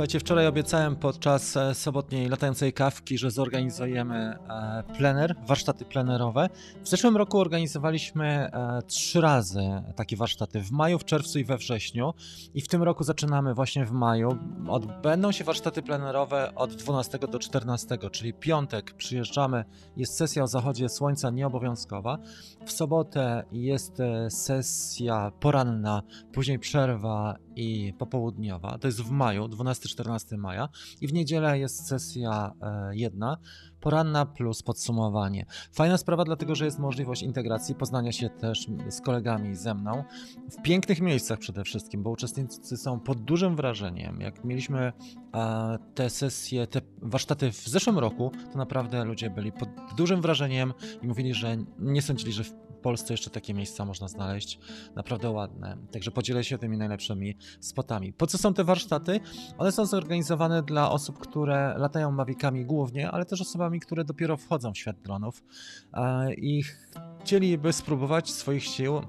Słuchajcie, wczoraj obiecałem podczas e, sobotniej latającej kawki, że zorganizujemy e, plener, warsztaty plenerowe. W zeszłym roku organizowaliśmy e, trzy razy takie warsztaty w maju, w czerwcu i we wrześniu. I w tym roku zaczynamy właśnie w maju. Odbędą się warsztaty plenerowe od 12 do 14, czyli piątek przyjeżdżamy, jest sesja o zachodzie słońca nieobowiązkowa. W sobotę jest sesja poranna, później przerwa i popołudniowa. To jest w maju, 12-14 maja. I w niedzielę jest sesja e, jedna, poranna plus podsumowanie. Fajna sprawa, dlatego że jest możliwość integracji, poznania się też z kolegami ze mną w pięknych miejscach przede wszystkim, bo uczestnicy są pod dużym wrażeniem. Jak mieliśmy te sesje, te warsztaty w zeszłym roku, to naprawdę ludzie byli pod dużym wrażeniem i mówili, że nie sądzili, że w Polsce jeszcze takie miejsca można znaleźć, naprawdę ładne. Także podzielę się tymi najlepszymi spotami. Po co są te warsztaty? One są zorganizowane dla osób, które latają mawikami głównie, ale też osobami, które dopiero wchodzą w świat dronów i chcieliby spróbować swoich sił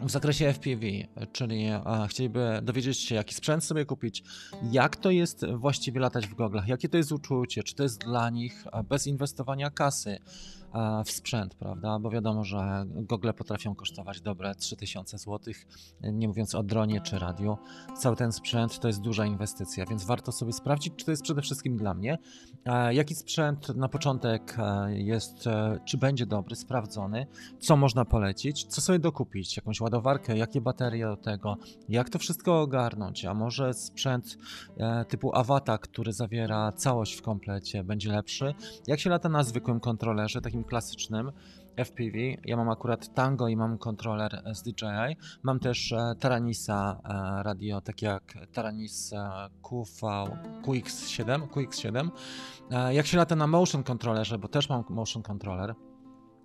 w zakresie FPV, czyli chcieliby dowiedzieć się, jaki sprzęt sobie kupić, jak to jest właściwie latać w goglach, jakie to jest uczucie, czy to jest dla nich bez inwestowania kasy, w sprzęt, prawda? Bo wiadomo, że gogle potrafią kosztować dobre 3000 zł, nie mówiąc o dronie czy radiu. Cały ten sprzęt to jest duża inwestycja, więc warto sobie sprawdzić, czy to jest przede wszystkim dla mnie. Jaki sprzęt na początek e, jest, e, czy będzie dobry, sprawdzony, co można polecić, co sobie dokupić, jakąś ładowarkę, jakie baterie do tego, jak to wszystko ogarnąć, a może sprzęt e, typu Avata, który zawiera całość w komplecie, będzie lepszy. Jak się lata na zwykłym kontrolerze, takim takim klasycznym FPV. Ja mam akurat Tango i mam kontroler z DJI. Mam też e, Taranisa e, radio, takie jak Taranis QV, QX7, QX7. Jak się lata na motion controllerze, bo też mam motion controller,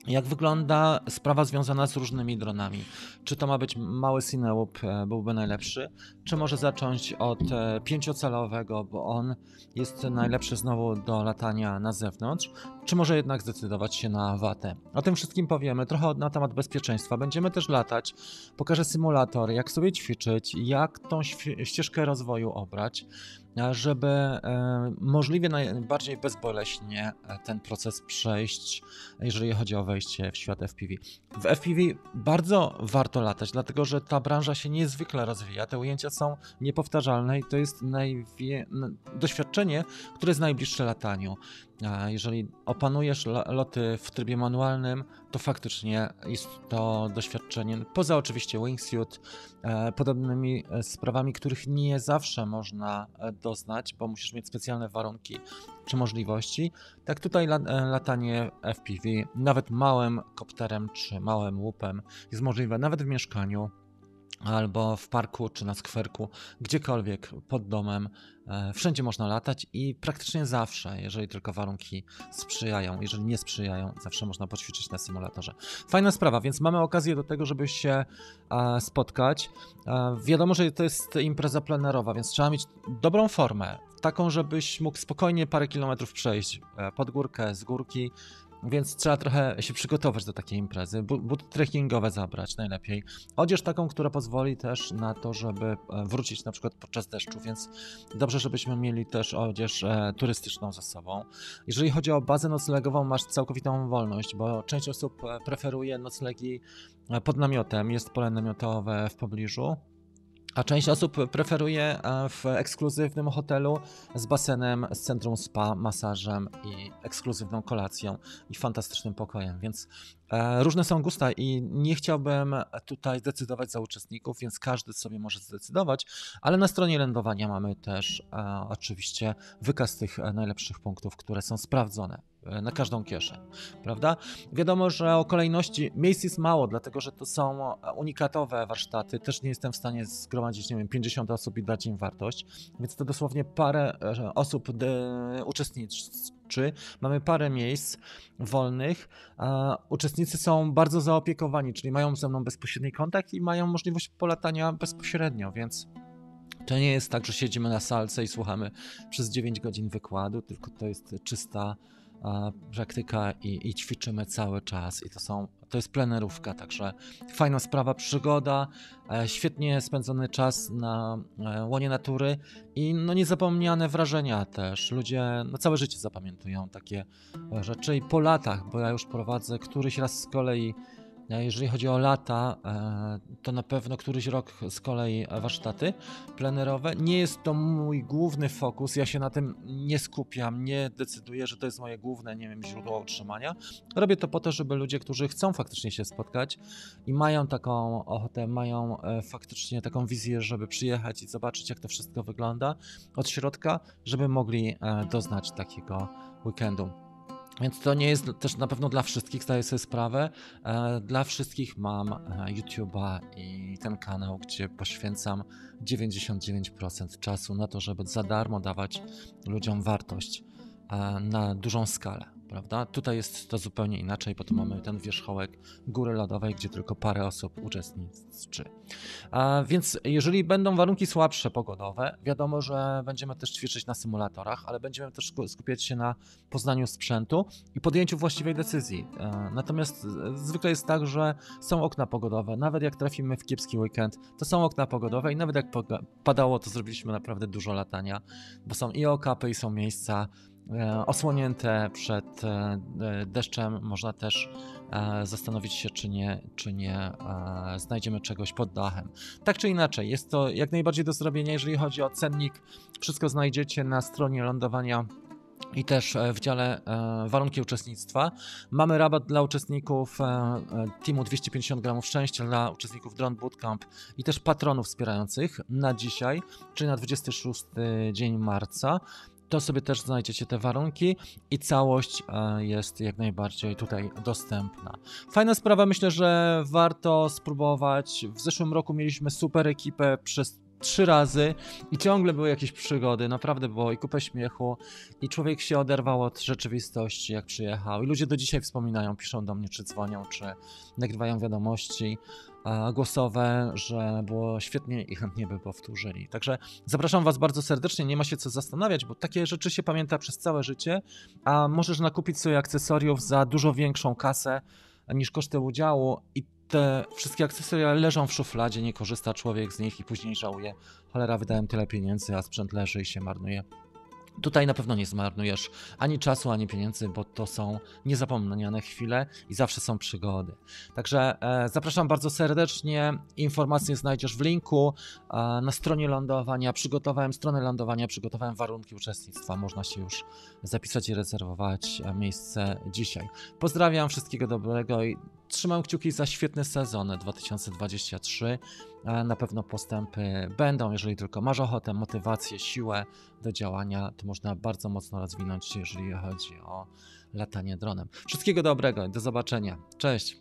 jak wygląda sprawa związana z różnymi dronami? Czy to ma być mały Cineloop, e, byłby najlepszy? Czy może zacząć od e, pięciocalowego, bo on jest najlepszy znowu do latania na zewnątrz? Czy może jednak zdecydować się na watę? O tym wszystkim powiemy, trochę na temat bezpieczeństwa. Będziemy też latać, pokażę symulator, jak sobie ćwiczyć, jak tą ścieżkę rozwoju obrać żeby e, możliwie najbardziej bezboleśnie e, ten proces przejść, jeżeli chodzi o wejście w świat FPV. W FPV bardzo warto latać, dlatego że ta branża się niezwykle rozwija, te ujęcia są niepowtarzalne i to jest doświadczenie, które jest najbliższe lataniu. Jeżeli opanujesz loty w trybie manualnym, to faktycznie jest to doświadczenie, poza oczywiście wingsuit, e, podobnymi e, sprawami, których nie zawsze można e, doznać, bo musisz mieć specjalne warunki czy możliwości. Tak tutaj latanie FPV, nawet małym kopterem czy małym łupem jest możliwe, nawet w mieszkaniu albo w parku czy na skwerku, gdziekolwiek pod domem. E, wszędzie można latać i praktycznie zawsze, jeżeli tylko warunki sprzyjają, jeżeli nie sprzyjają, zawsze można poćwiczyć na symulatorze. Fajna sprawa, więc mamy okazję do tego, żeby się e, spotkać. E, wiadomo, że to jest impreza plenerowa, więc trzeba mieć dobrą formę, taką, żebyś mógł spokojnie parę kilometrów przejść pod górkę, z górki, więc trzeba trochę się przygotować do takiej imprezy. Buty trekkingowe zabrać najlepiej. Odzież taką, która pozwoli też na to, żeby e, wrócić na przykład podczas deszczu, więc dobrze, żebyśmy mieli też odzież e, turystyczną ze sobą. Jeżeli chodzi o bazę noclegową, masz całkowitą wolność, bo część osób e, preferuje noclegi pod namiotem, jest pole namiotowe w pobliżu. A część osób preferuje e, w ekskluzywnym hotelu z basenem, z centrum spa, masażem i ekskluzywną kolacją i fantastycznym pokojem, więc e, różne są gusta i nie chciałbym tutaj decydować za uczestników, więc każdy sobie może zdecydować, ale na stronie lądowania mamy też e, oczywiście wykaz tych najlepszych punktów, które są sprawdzone na każdą kieszeń, prawda? Wiadomo, że o kolejności miejsc jest mało, dlatego że to są unikatowe warsztaty. Też nie jestem w stanie zgromadzić, nie wiem, 50 osób i dać im wartość, więc to dosłownie parę e, osób uczestniczy. Mamy parę miejsc wolnych. Uczestnicy są bardzo zaopiekowani, czyli mają ze mną bezpośredni kontakt i mają możliwość polatania bezpośrednio, więc to nie jest tak, że siedzimy na salce i słuchamy przez 9 godzin wykładu, tylko to jest czysta praktyka i, i ćwiczymy cały czas i to są to jest plenerówka, także fajna sprawa, przygoda, e, świetnie spędzony czas na e, łonie natury i no niezapomniane wrażenia też. Ludzie no całe życie zapamiętują takie rzeczy i po latach, bo ja już prowadzę któryś raz z kolei jeżeli chodzi o lata, e, to na pewno któryś rok z kolei warsztaty plenerowe. Nie jest to mój główny fokus, ja się na tym nie skupiam, nie decyduję, że to jest moje główne, nie wiem, źródło utrzymania. Robię to po to, żeby ludzie, którzy chcą faktycznie się spotkać i mają taką ochotę, mają e, faktycznie taką wizję, żeby przyjechać i zobaczyć, jak to wszystko wygląda od środka, żeby mogli e, doznać takiego weekendu. Więc to nie jest też na pewno dla wszystkich, zdaję sobie sprawę. E, dla wszystkich mam e, YouTube'a i ten kanał, gdzie poświęcam 99% czasu na to, żeby za darmo dawać ludziom wartość e, na dużą skalę prawda? Tutaj jest to zupełnie inaczej, bo tu mamy ten wierzchołek góry lodowej, gdzie tylko parę osób uczestniczy. A więc jeżeli będą warunki słabsze pogodowe, wiadomo, że będziemy też ćwiczyć na symulatorach, ale będziemy też skupiać się na poznaniu sprzętu i podjęciu właściwej decyzji. E, natomiast zwykle jest tak, że są okna pogodowe. Nawet jak trafimy w kiepski weekend, to są okna pogodowe i nawet jak padało, to zrobiliśmy naprawdę dużo latania, bo są i okapy, i są miejsca, E, osłonięte przed e, e, deszczem. Można też zastanowić się, czy nie, czy nie znajdziemy czegoś pod dachem. Tak czy inaczej, jest to jak najbardziej do zrobienia, jeżeli chodzi o cennik. Wszystko znajdziecie na stronie lądowania i też w dziale warunki uczestnictwa. Mamy rabat dla uczestników teamu 250 gramów szczęścia, dla uczestników Drone Bootcamp i też patronów wspierających na dzisiaj, czyli na 26 dzień marca to sobie też znajdziecie te warunki i całość e, jest jak najbardziej tutaj dostępna. Fajna sprawa, myślę, że warto spróbować. W zeszłym roku mieliśmy super ekipę przez trzy razy i ciągle były jakieś przygody, naprawdę było i kupę śmiechu i człowiek się oderwał od rzeczywistości, jak przyjechał. I ludzie do dzisiaj wspominają, piszą do mnie, czy dzwonią, czy nagrywają wiadomości głosowe, że było świetnie i chętnie by powtórzyli. Także zapraszam Was bardzo serdecznie, nie ma się co zastanawiać, bo takie rzeczy się pamięta przez całe życie, a możesz nakupić sobie akcesoriów za dużo większą kasę niż koszty udziału i te wszystkie akcesoria leżą w szufladzie, nie korzysta człowiek z nich i później żałuje. Cholera, wydałem tyle pieniędzy, a sprzęt leży i się marnuje. Tutaj na pewno nie zmarnujesz ani czasu, ani pieniędzy, bo to są niezapomniane chwile i zawsze są przygody. Także e, zapraszam bardzo serdecznie. Informacje znajdziesz w linku e, na stronie lądowania. Przygotowałem stronę lądowania, przygotowałem warunki uczestnictwa. Można się już zapisać i rezerwować e, miejsce dzisiaj. Pozdrawiam, wszystkiego dobrego i trzymam kciuki za świetny sezon 2023. Na pewno postępy będą, jeżeli tylko masz ochotę, motywację, siłę do działania, to można bardzo mocno rozwinąć jeżeli chodzi o latanie dronem. Wszystkiego dobrego, do zobaczenia. Cześć!